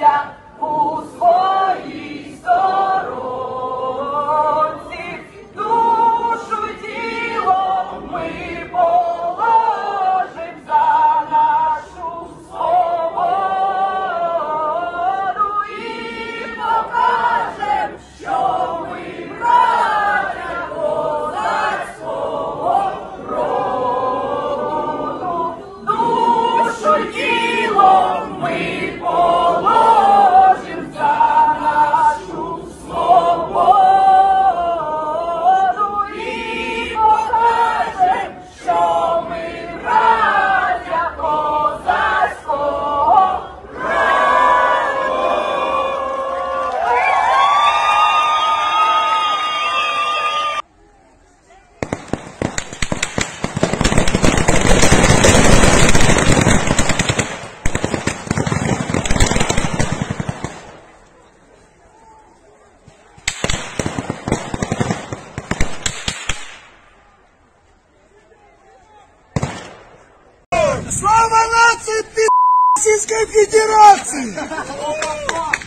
장 Слава нации, ты Российской Федерации!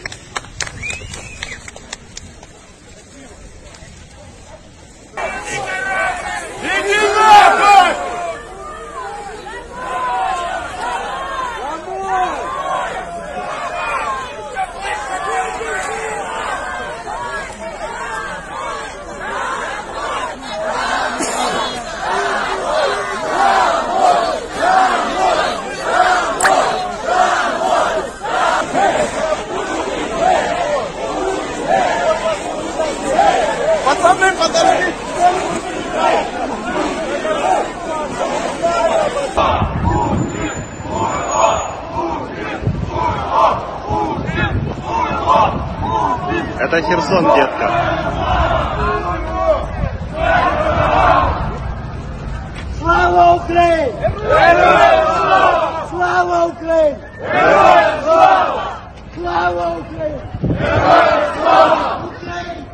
Это Херсон, детка. Слава Украине! Слава Украине! Слава Украине! Слава Украине!